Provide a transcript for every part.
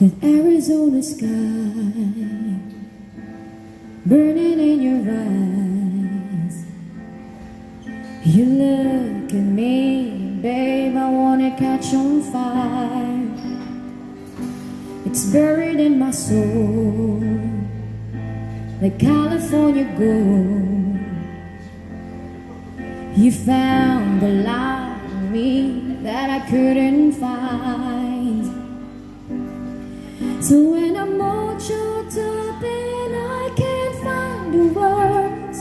that Arizona sky burning in your eyes. You look at me, babe, I wanna catch on fire. It's buried in my soul, like California gold. You found the light in me that I couldn't find. So when I'm all choked up and I can't find the words,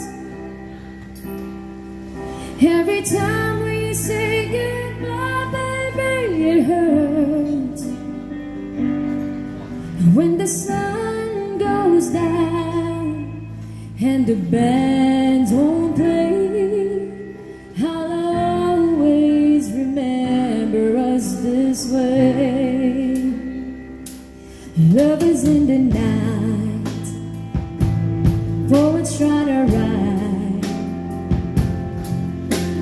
every time we say goodbye, baby, it hurts. And When the sun goes down and the bands won't play, in the night, poets try to write.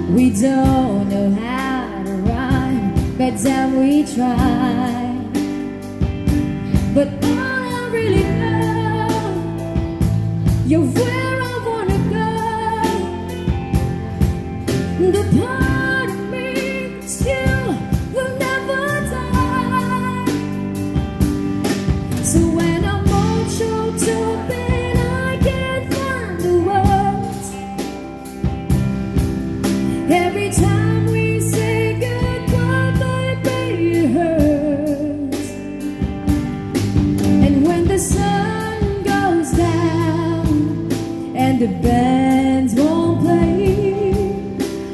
We don't know how to rhyme, but damn we try. But all I really know, you're the bands won't play,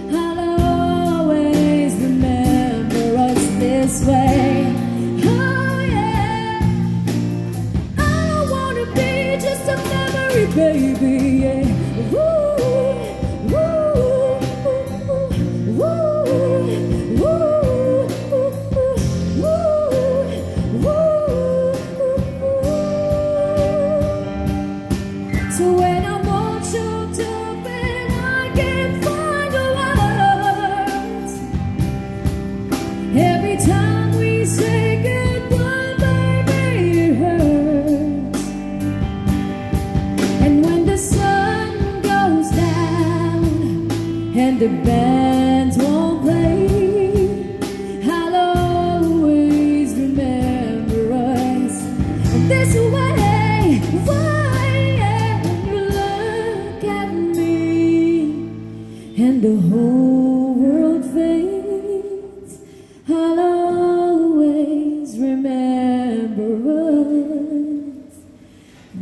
I'll always remember us this way. Oh yeah. I don't wanna be just a memory, baby. Woo, woo, woo, woo, woo. So when I'm the sun goes down and the bands won't play, I'll always remember us this way. Why you look at me and the whole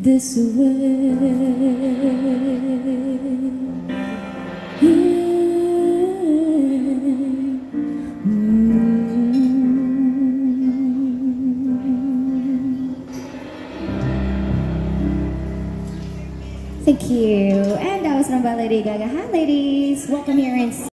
this way. Mm. Thank you. And that was done by Lady Gaga. Hi, ladies. Welcome here in